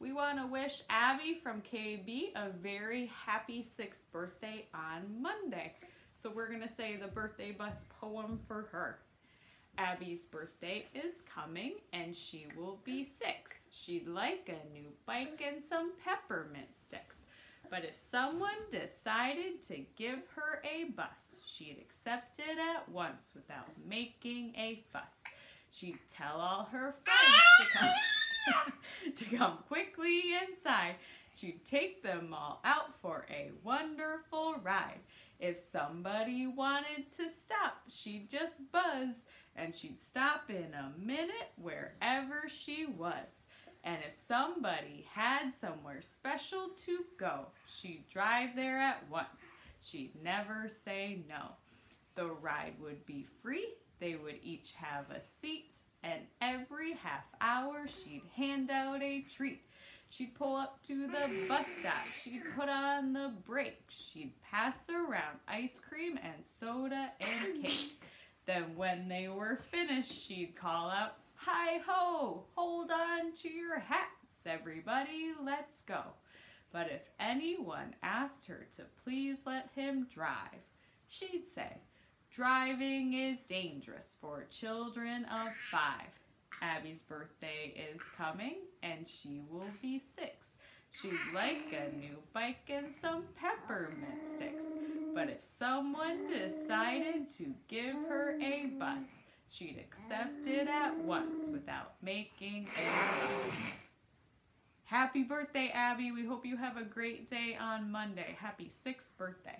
We want to wish Aby from KB a very happy sixth birthday on Monday. So we're going to say the birthday bus poem for her. Aby's birthday is coming and she will be six. She'd like a new bike and some peppermint sticks. But if someone decided to give her a bus, she'd accept it at once without making a fuss. She'd tell all her friends come quickly inside. She'd take them all out for a wonderful ride. If somebody wanted to stop, she'd just buzz and she'd stop in a minute wherever she was. And if somebody had somewhere special to go, she'd drive there at once. She'd never say no. The ride would be free, they would each have a seat, and every half hour she'd hand out a treat. She'd pull up to the bus stop, she'd put on the brakes, she'd pass around ice cream and soda and cake. Then when they were finished, she'd call out, Hi ho, hold on to your hats, everybody, let's go. But if anyone asked her to please let him drive, she'd say, Driving is dangerous for children of five. Aby's birthday is coming and she will be six. She'd like a new bike and some peppermint sticks. But if someone decided to give her a bus, She'd accept it at once without making a fuss. Happy birthday, Aby. We hope you have a great day on Monday. Happy sixth birthday.